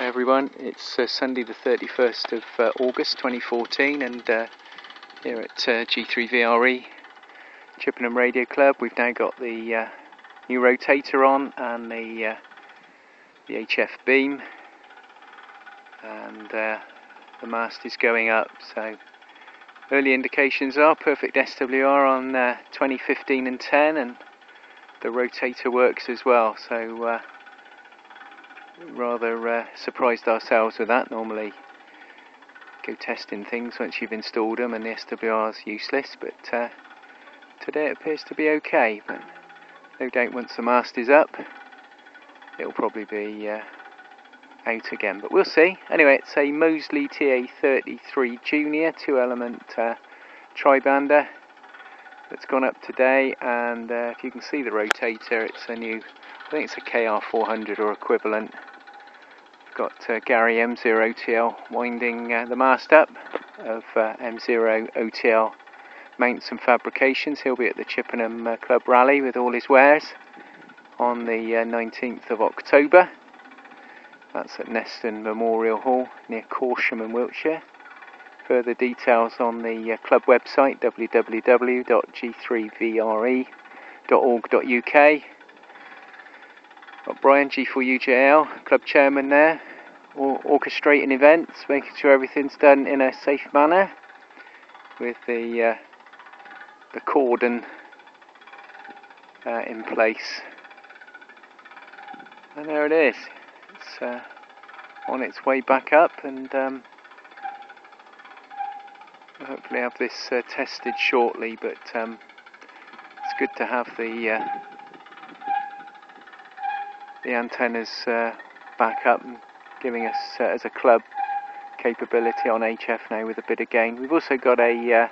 Everyone, it's uh, Sunday the 31st of uh, August 2014 and uh, here at uh, G3VRE Chippenham Radio Club we've now got the uh, new rotator on and the, uh, the HF beam and the mast is going up. So early indications are perfect SWR on 2015 and 10 and the rotator works as well. So rather uh, surprised ourselves with that. Normally, go testing things once you've installed them, and the SWR is useless. But uh, today it appears to be okay. But no doubt once the mast is up, it'll probably be uh, out again. But we'll see. Anyway, it's a Moseley TA33 Junior two-element uh, tribander that's gone up today, and uh, if you can see the rotator, it's a new. I think it's a KR400 or equivalent got uh, Gary M0 OTL winding uh, the mast up of uh, M0 OTL mounts and fabrications. He'll be at the Chippenham uh, Club Rally with all his wares on the 19th uh, of October. That's at Neston Memorial Hall near Corsham in Wiltshire. Further details on the uh, club website www.g3vre.org.uk. Got Brian G4UJL, club chairman there, orchestrating events, making sure everything's done in a safe manner with the uh, the cordon uh, in place. And there it is. It's uh, on its way back up, and um, hopefully have this uh, tested shortly. But um, it's good to have the uh, the antennas uh, back up and giving us uh, as a club capability on HF now with a bit of gain. We've also got a uh,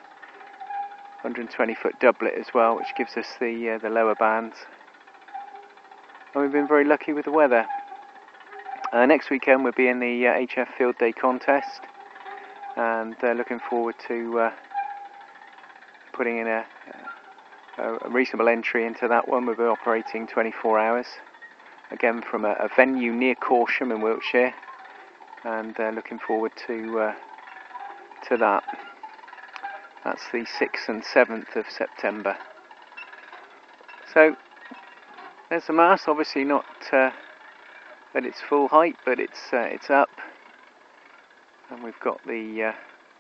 120 foot doublet as well, which gives us the uh, the lower bands. And we've been very lucky with the weather. Uh, next weekend we'll be in the HF uh, Field Day contest, and uh, looking forward to putting in a, a reasonable entry into that one. We'll be operating 24 hours again from a, a venue near Corsham in Wiltshire, and uh, looking forward to uh, to that. That's the 6th and 7th of September. So there's the mast, obviously not uh, at its full height, but it's uh, it's up, and we've got the uh,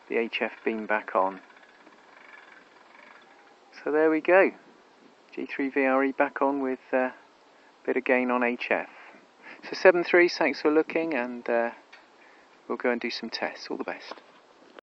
the HF beam back on. So there we go. G3VRE back on with uh, bit of gain on HF. So 7.3, thanks for looking, and uh, we'll go and do some tests. All the best.